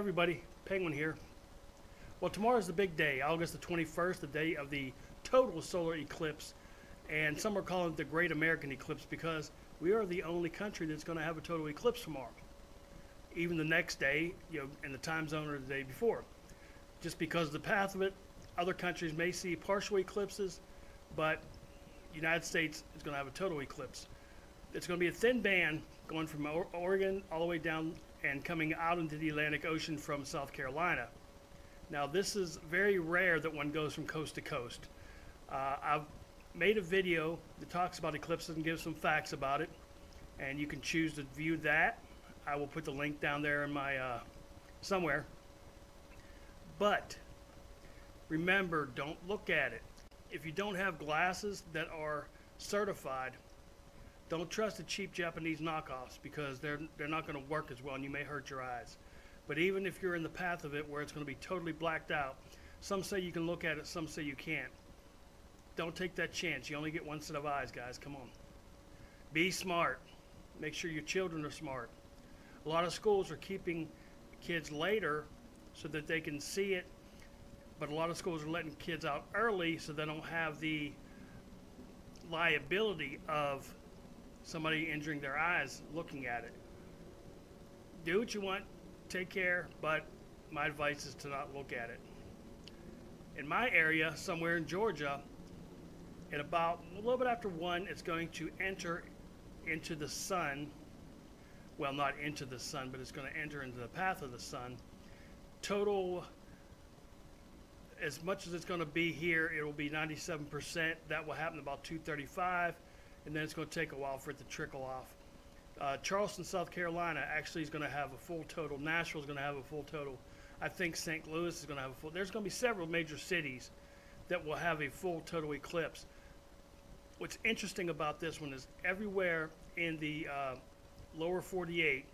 everybody, Penguin here. Well, tomorrow is the big day, August the 21st, the day of the total solar eclipse. And some are calling it the Great American Eclipse because we are the only country that's going to have a total eclipse tomorrow. Even the next day, you know, in the time zone or the day before. Just because of the path of it, other countries may see partial eclipses, but the United States is going to have a total eclipse. It's going to be a thin band going from Oregon all the way down and coming out into the Atlantic Ocean from South Carolina. Now, this is very rare that one goes from coast to coast. Uh, I've made a video that talks about eclipses and gives some facts about it, and you can choose to view that. I will put the link down there in my uh, somewhere. But remember, don't look at it. If you don't have glasses that are certified, don't trust the cheap Japanese knockoffs because they're they're not going to work as well and you may hurt your eyes. But even if you're in the path of it where it's going to be totally blacked out, some say you can look at it, some say you can't. Don't take that chance. You only get one set of eyes, guys. Come on. Be smart. Make sure your children are smart. A lot of schools are keeping kids later so that they can see it, but a lot of schools are letting kids out early so they don't have the liability of somebody injuring their eyes looking at it. Do what you want, take care, but my advice is to not look at it. In my area, somewhere in Georgia, at about a little bit after one, it's going to enter into the sun. Well, not into the sun, but it's going to enter into the path of the sun. Total, as much as it's going to be here, it will be 97%. That will happen about 235 and then it's going to take a while for it to trickle off. Uh, Charleston, South Carolina actually is going to have a full total. Nashville is going to have a full total. I think St. Louis is going to have a full. There's going to be several major cities that will have a full total eclipse. What's interesting about this one is everywhere in the uh, lower 48,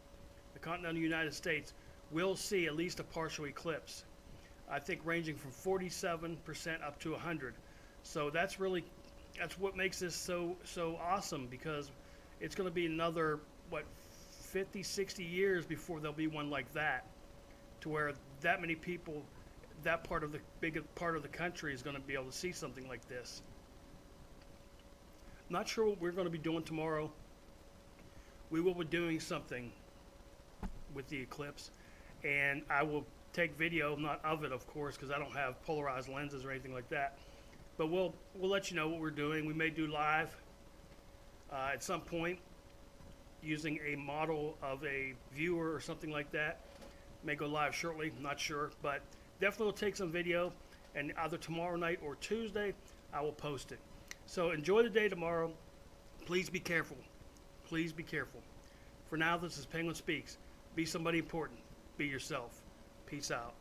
the continental United States, will see at least a partial eclipse. I think ranging from 47% up to 100. So that's really that's what makes this so so awesome because it's going to be another what 50 60 years before there'll be one like that to where that many people that part of the big part of the country is going to be able to see something like this. Not sure what we're going to be doing tomorrow. We will be doing something with the eclipse and i will take video not of it of course because i don't have polarized lenses or anything like that but we'll we'll let you know what we're doing. We may do live uh, at some point using a model of a viewer or something like that. May go live shortly, not sure, but definitely will take some video and either tomorrow night or Tuesday I will post it. So enjoy the day tomorrow. Please be careful. Please be careful. For now, this is Penguin Speaks. Be somebody important. Be yourself. Peace out.